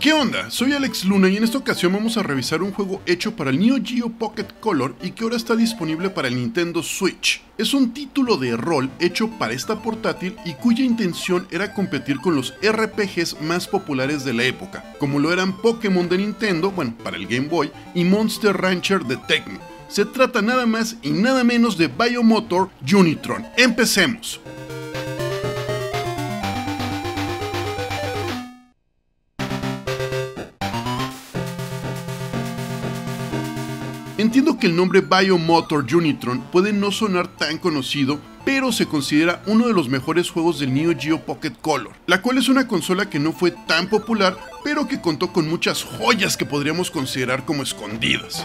¿Qué onda? Soy Alex Luna y en esta ocasión vamos a revisar un juego hecho para el Neo Geo Pocket Color y que ahora está disponible para el Nintendo Switch. Es un título de rol hecho para esta portátil y cuya intención era competir con los RPGs más populares de la época, como lo eran Pokémon de Nintendo, bueno, para el Game Boy, y Monster Rancher de Tecmo. Se trata nada más y nada menos de Biomotor Unitron. Empecemos. Entiendo que el nombre Biomotor Unitron puede no sonar tan conocido, pero se considera uno de los mejores juegos del Neo Geo Pocket Color, la cual es una consola que no fue tan popular, pero que contó con muchas joyas que podríamos considerar como escondidas.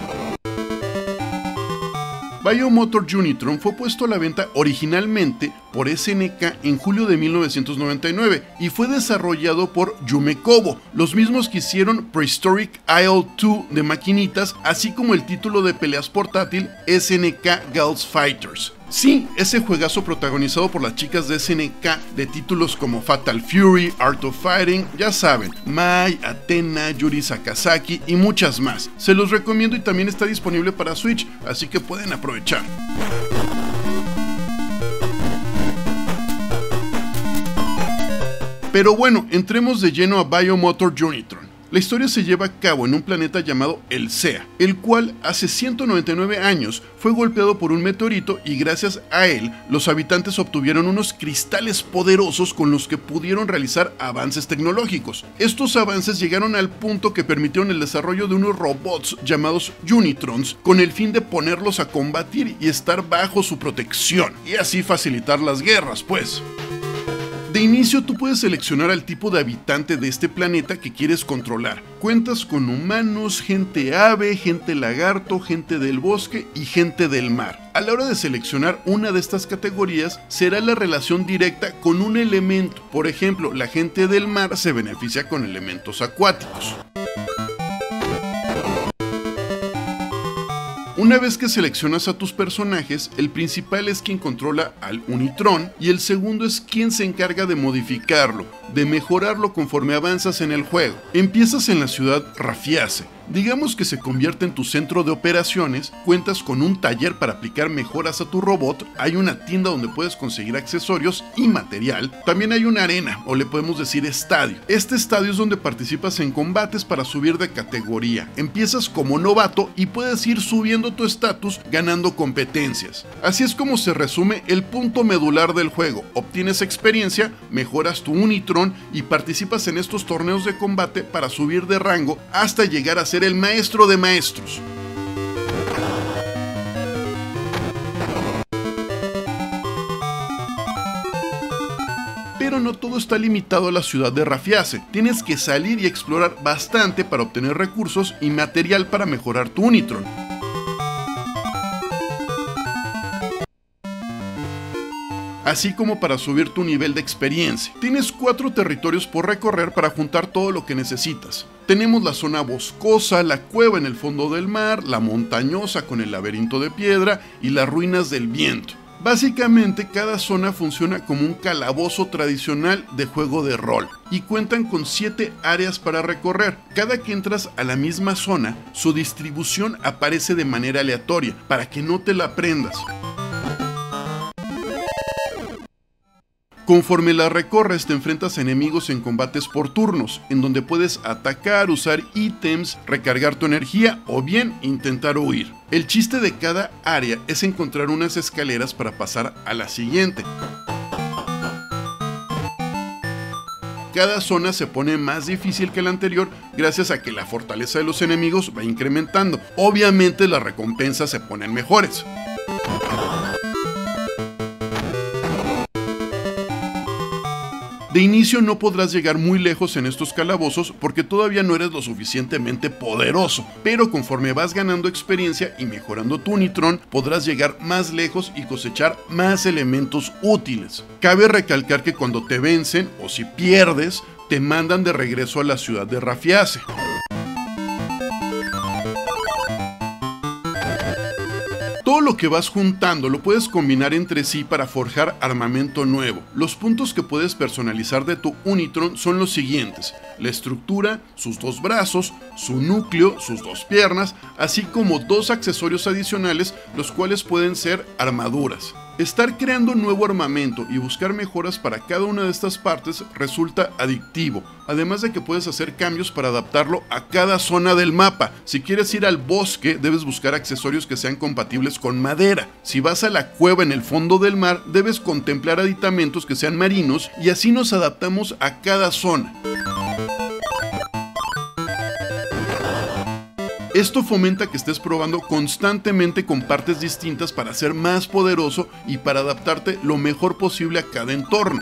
Biomotor Unitron fue puesto a la venta originalmente por SNK en julio de 1999 y fue desarrollado por Yumekobo, los mismos que hicieron Prehistoric Isle 2 de maquinitas, así como el título de peleas portátil SNK Girls Fighters. Sí, ese juegazo protagonizado por las chicas de SNK de títulos como Fatal Fury, Art of Fighting, ya saben, Mai, Athena, Yuri Sakazaki y muchas más. Se los recomiendo y también está disponible para Switch, así que pueden aprovechar. Pero bueno, entremos de lleno a Biomotor Unitron. La historia se lleva a cabo en un planeta llamado El Sea, el cual hace 199 años fue golpeado por un meteorito y gracias a él los habitantes obtuvieron unos cristales poderosos con los que pudieron realizar avances tecnológicos. Estos avances llegaron al punto que permitieron el desarrollo de unos robots llamados Unitrons con el fin de ponerlos a combatir y estar bajo su protección y así facilitar las guerras, pues. De inicio tú puedes seleccionar al tipo de habitante de este planeta que quieres controlar. Cuentas con humanos, gente ave, gente lagarto, gente del bosque y gente del mar. A la hora de seleccionar una de estas categorías será la relación directa con un elemento. Por ejemplo, la gente del mar se beneficia con elementos acuáticos. Una vez que seleccionas a tus personajes, el principal es quien controla al Unitron y el segundo es quien se encarga de modificarlo, de mejorarlo conforme avanzas en el juego. Empiezas en la ciudad Rafiase, Digamos que se convierte en tu centro de operaciones, cuentas con un taller para aplicar mejoras a tu robot, hay una tienda donde puedes conseguir accesorios y material, también hay una arena, o le podemos decir estadio. Este estadio es donde participas en combates para subir de categoría. Empiezas como novato y puedes ir subiendo tu estatus ganando competencias. Así es como se resume el punto medular del juego. Obtienes experiencia, mejoras tu Unitron y participas en estos torneos de combate para subir de rango hasta llegar a ser el maestro de maestros. Pero no todo está limitado a la ciudad de Rafiase. Tienes que salir y explorar bastante para obtener recursos y material para mejorar tu Unitron. Así como para subir tu nivel de experiencia. Tienes cuatro territorios por recorrer para juntar todo lo que necesitas. Tenemos la zona boscosa, la cueva en el fondo del mar, la montañosa con el laberinto de piedra y las ruinas del viento. Básicamente cada zona funciona como un calabozo tradicional de juego de rol y cuentan con 7 áreas para recorrer. Cada que entras a la misma zona, su distribución aparece de manera aleatoria para que no te la aprendas. Conforme la recorres te enfrentas a enemigos en combates por turnos, en donde puedes atacar, usar ítems, recargar tu energía o bien intentar huir. El chiste de cada área es encontrar unas escaleras para pasar a la siguiente. Cada zona se pone más difícil que la anterior gracias a que la fortaleza de los enemigos va incrementando. Obviamente las recompensas se ponen mejores. De inicio no podrás llegar muy lejos en estos calabozos porque todavía no eres lo suficientemente poderoso, pero conforme vas ganando experiencia y mejorando tu Nitron, podrás llegar más lejos y cosechar más elementos útiles. Cabe recalcar que cuando te vencen o si pierdes, te mandan de regreso a la ciudad de Rafiase. Todo lo que vas juntando lo puedes combinar entre sí para forjar armamento nuevo. Los puntos que puedes personalizar de tu Unitron son los siguientes. La estructura, sus dos brazos, su núcleo, sus dos piernas, así como dos accesorios adicionales, los cuales pueden ser armaduras. Estar creando nuevo armamento y buscar mejoras para cada una de estas partes resulta adictivo, además de que puedes hacer cambios para adaptarlo a cada zona del mapa. Si quieres ir al bosque, debes buscar accesorios que sean compatibles con madera. Si vas a la cueva en el fondo del mar, debes contemplar aditamentos que sean marinos y así nos adaptamos a cada zona. Esto fomenta que estés probando constantemente con partes distintas para ser más poderoso y para adaptarte lo mejor posible a cada entorno.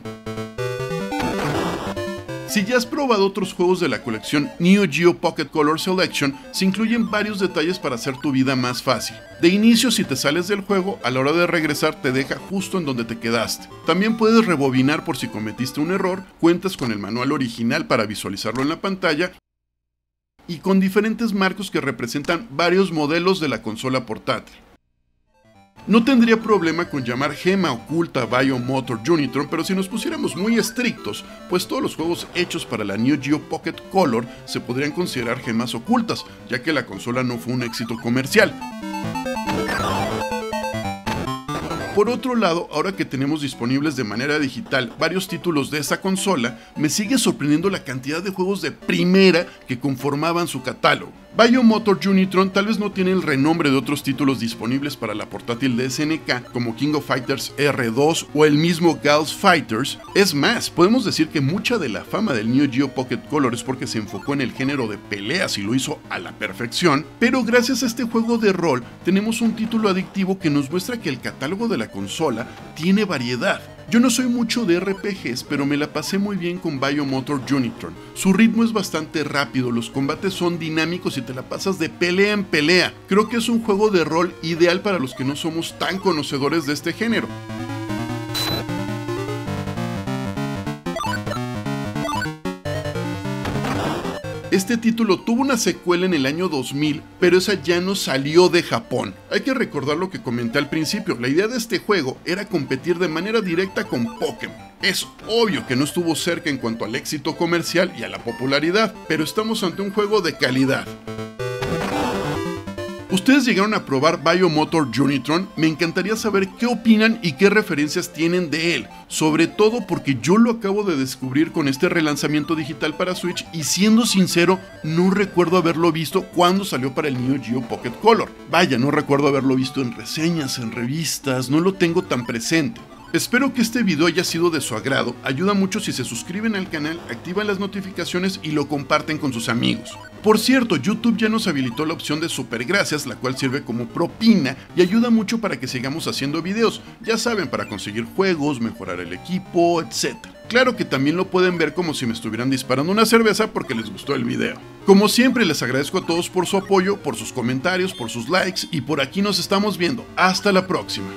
Si ya has probado otros juegos de la colección Neo Geo Pocket Color Selection, se incluyen varios detalles para hacer tu vida más fácil. De inicio, si te sales del juego, a la hora de regresar te deja justo en donde te quedaste. También puedes rebobinar por si cometiste un error, cuentas con el manual original para visualizarlo en la pantalla y con diferentes marcos que representan varios modelos de la consola portátil. No tendría problema con llamar gema oculta Biomotor Unitron, pero si nos pusiéramos muy estrictos, pues todos los juegos hechos para la Neo Geo Pocket Color se podrían considerar gemas ocultas, ya que la consola no fue un éxito comercial. Por otro lado, ahora que tenemos disponibles de manera digital varios títulos de esa consola, me sigue sorprendiendo la cantidad de juegos de primera que conformaban su catálogo. Biomotor Unitron tal vez no tiene el renombre de otros títulos disponibles para la portátil de SNK como King of Fighters R2 o el mismo Gals Fighters. Es más, podemos decir que mucha de la fama del Neo Geo Pocket Color es porque se enfocó en el género de peleas y lo hizo a la perfección, pero gracias a este juego de rol tenemos un título adictivo que nos muestra que el catálogo de la consola tiene variedad. Yo no soy mucho de RPGs, pero me la pasé muy bien con Biomotor Unitron. Su ritmo es bastante rápido, los combates son dinámicos y te la pasas de pelea en pelea. Creo que es un juego de rol ideal para los que no somos tan conocedores de este género. Este título tuvo una secuela en el año 2000, pero esa ya no salió de Japón. Hay que recordar lo que comenté al principio, la idea de este juego era competir de manera directa con Pokémon. Es obvio que no estuvo cerca en cuanto al éxito comercial y a la popularidad, pero estamos ante un juego de calidad. Ustedes llegaron a probar Biomotor Unitron, me encantaría saber qué opinan y qué referencias tienen de él, sobre todo porque yo lo acabo de descubrir con este relanzamiento digital para Switch y siendo sincero, no recuerdo haberlo visto cuando salió para el Neo Geo Pocket Color. Vaya, no recuerdo haberlo visto en reseñas, en revistas, no lo tengo tan presente. Espero que este video haya sido de su agrado, ayuda mucho si se suscriben al canal, activan las notificaciones y lo comparten con sus amigos. Por cierto, YouTube ya nos habilitó la opción de super gracias, la cual sirve como propina y ayuda mucho para que sigamos haciendo videos, ya saben, para conseguir juegos, mejorar el equipo, etc. Claro que también lo pueden ver como si me estuvieran disparando una cerveza porque les gustó el video. Como siempre les agradezco a todos por su apoyo, por sus comentarios, por sus likes y por aquí nos estamos viendo. Hasta la próxima.